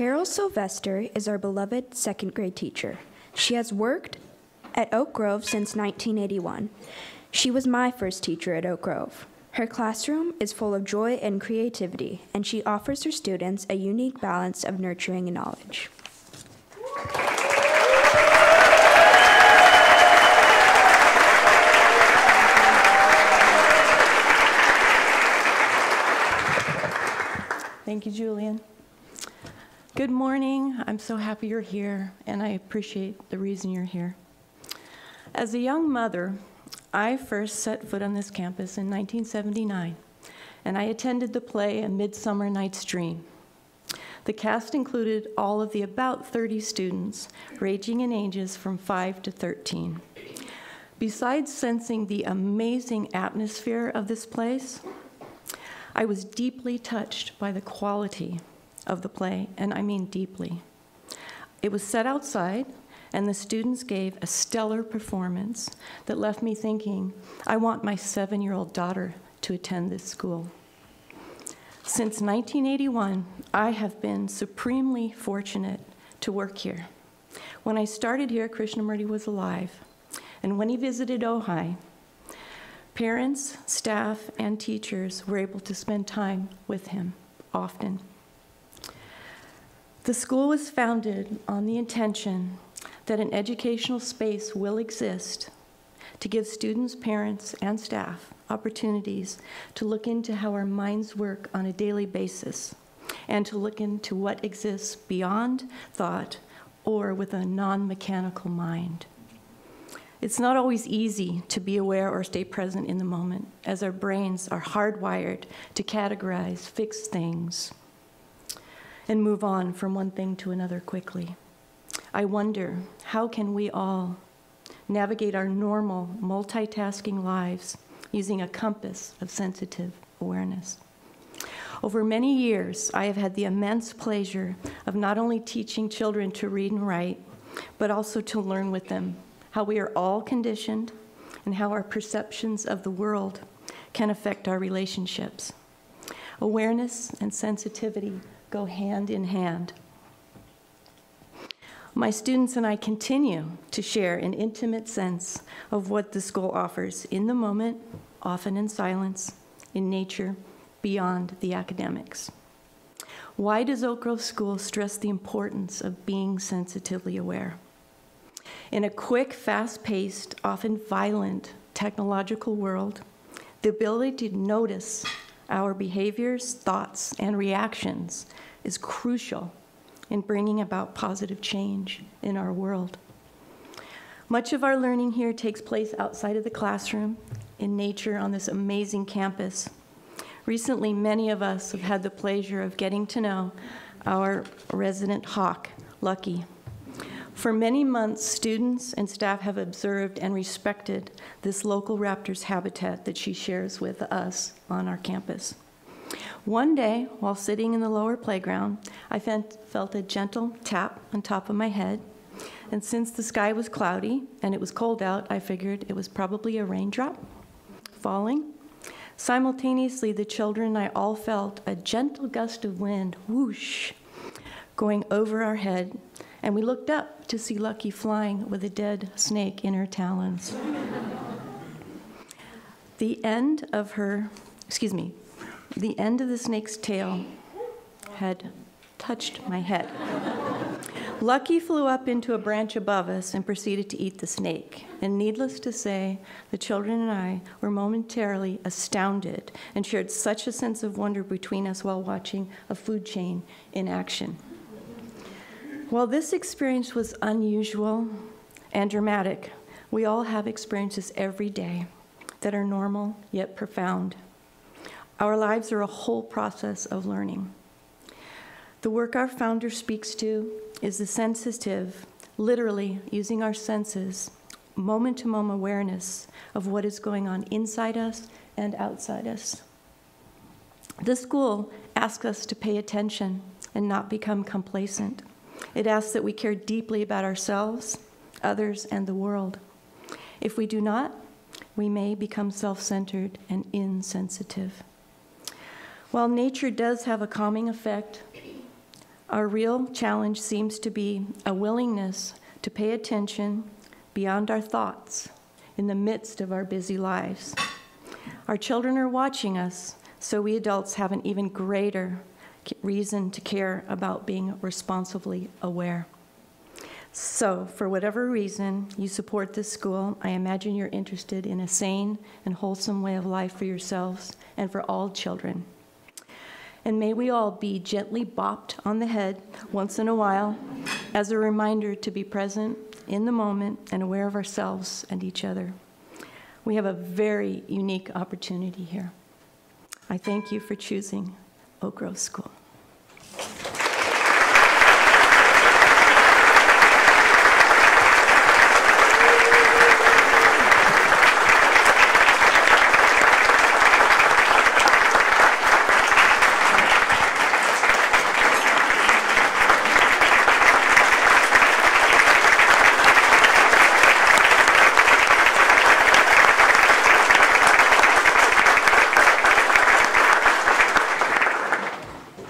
Carole Sylvester is our beloved second grade teacher. She has worked at Oak Grove since 1981. She was my first teacher at Oak Grove. Her classroom is full of joy and creativity, and she offers her students a unique balance of nurturing and knowledge. Thank you, Julian. Good morning. I'm so happy you're here, and I appreciate the reason you're here. As a young mother, I first set foot on this campus in 1979, and I attended the play A Midsummer Night's Dream. The cast included all of the about 30 students, ranging in ages from 5 to 13. Besides sensing the amazing atmosphere of this place, I was deeply touched by the quality of the play, and I mean deeply. It was set outside, and the students gave a stellar performance that left me thinking, I want my seven year old daughter to attend this school. Since 1981, I have been supremely fortunate to work here. When I started here, Krishnamurti was alive, and when he visited Ojai, Parents, staff, and teachers were able to spend time with him often. The school was founded on the intention that an educational space will exist to give students, parents, and staff opportunities to look into how our minds work on a daily basis and to look into what exists beyond thought or with a non mechanical mind. It's not always easy to be aware or stay present in the moment, as our brains are hardwired to categorize, fix things, and move on from one thing to another quickly. I wonder how can we all navigate our normal multitasking lives using a compass of sensitive awareness. Over many years, I have had the immense pleasure of not only teaching children to read and write, but also to learn with them how we are all conditioned, and how our perceptions of the world can affect our relationships. Awareness and sensitivity go hand in hand. My students and I continue to share an intimate sense of what the school offers in the moment, often in silence, in nature, beyond the academics. Why does Oak Grove School stress the importance of being sensitively aware? In a quick, fast paced, often violent technological world, the ability to notice our behaviors, thoughts, and reactions is crucial in bringing about positive change in our world. Much of our learning here takes place outside of the classroom, in nature, on this amazing campus. Recently, many of us have had the pleasure of getting to know our resident hawk, Lucky. For many months, students and staff have observed and respected this local raptor's habitat that she shares with us on our campus. One day, while sitting in the lower playground, I felt a gentle tap on top of my head. And since the sky was cloudy and it was cold out, I figured it was probably a raindrop falling. Simultaneously, the children and I all felt a gentle gust of wind whoosh going over our head and we looked up to see Lucky flying with a dead snake in her talons. the end of her, excuse me, the end of the snake's tail had touched my head. Lucky flew up into a branch above us and proceeded to eat the snake. And needless to say, the children and I were momentarily astounded and shared such a sense of wonder between us while watching a food chain in action. While this experience was unusual and dramatic, we all have experiences every day that are normal yet profound. Our lives are a whole process of learning. The work our founder speaks to is the sensitive, literally using our senses, moment to moment awareness of what is going on inside us and outside us. This school asks us to pay attention and not become complacent. It asks that we care deeply about ourselves, others, and the world. If we do not, we may become self centered and insensitive. While nature does have a calming effect Our real challenge seems to be a willingness to pay attention beyond our thoughts in the midst of our busy lives. Our children are watching us, so we adults have an even greater reason to care about being responsibly aware. So, for whatever reason you support this school, I imagine you're interested in a sane and wholesome way of life for yourselves and for all children. And may we all be gently bopped on the head once in a while as a reminder to be present in the moment and aware of ourselves and each other. We have a very unique opportunity here. I thank you for choosing Oak Grove School.